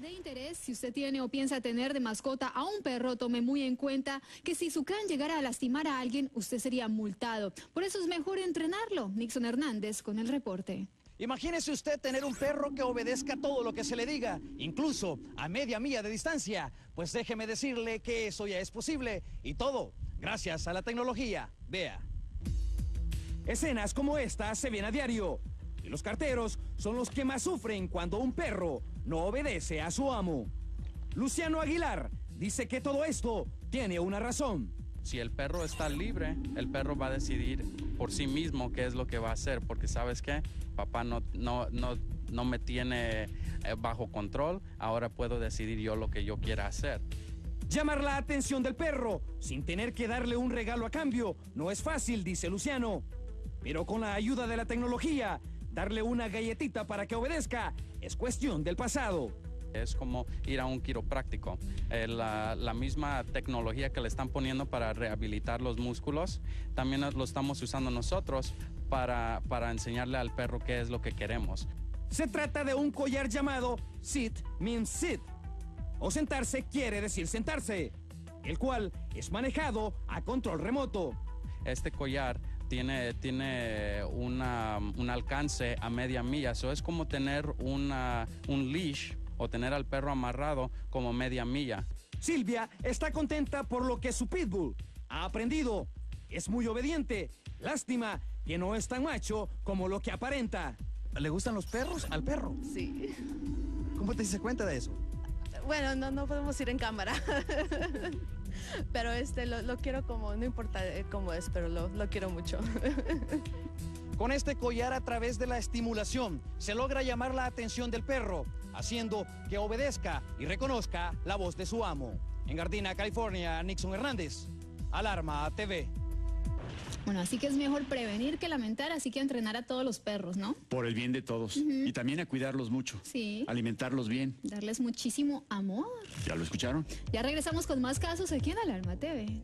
vez, si usted tiene o piensa tener de mascota a un perro, tome muy en cuenta que si su can llegara a lastimar a alguien, usted sería multado. Por eso es mejor entrenarlo. Nixon Hernández con el reporte. Imagínese usted tener un perro que obedezca todo lo que se le diga, incluso a media milla de distancia. Pues déjeme decirle que eso ya es posible y todo gracias a la tecnología. Vea. Escenas como esta se ven a diario y los carteros son los que más sufren cuando un perro no obedece a su amo. Luciano Aguilar dice que todo esto tiene una razón. Si el perro está libre, el perro va a decidir por sí mismo qué es lo que va a hacer, porque sabes qué, papá no, no, no, no me tiene eh, bajo control, ahora puedo decidir yo lo que yo quiera hacer. Llamar la atención del perro sin tener que darle un regalo a cambio no es fácil, dice Luciano. Pero con la ayuda de la tecnología, darle una galletita para que obedezca es cuestión del pasado. Es como ir a un quiropráctico. Eh, la, la, misma tecnología que le están poniendo para rehabilitar los músculos, también lo estamos usando nosotros para, para enseñarle al perro qué es lo que queremos. Se trata de un collar llamado Sit Means Sit o sentarse quiere decir sentarse, el cual es manejado a control remoto. Este collar tiene, tiene una, un alcance a media milla, eso es como tener una, un leash o tener al perro amarrado como media milla. Silvia está contenta por lo que su pitbull ha aprendido. Es muy obediente. Lástima que no es tan macho como lo que aparenta. ¿Le gustan los perros al perro? Sí. ¿Cómo te diste cuenta de eso? Bueno, no, podemos ir en cámara. pero este lo, quiero como, no importa eh, cómo es, pero lo, lo quiero mucho. Con este collar a través de la estimulación se logra llamar la atención del perro, haciendo que obedezca y reconozca la voz de su amo. En Gardina, California, Nixon Hernández, Alarma TV. Bueno, así que es mejor prevenir que lamentar, así que entrenar a todos los perros, ¿no? Por el bien de todos. Y también a cuidarlos mucho. Sí. Alimentarlos bien. Darles muchísimo amor. ¿Ya lo escucharon? Ya regresamos con más casos aquí en Alarma TV.